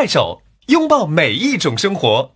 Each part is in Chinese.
快手，拥抱每一种生活。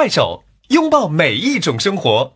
快手，拥抱每一种生活。